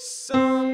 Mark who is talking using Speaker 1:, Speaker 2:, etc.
Speaker 1: Some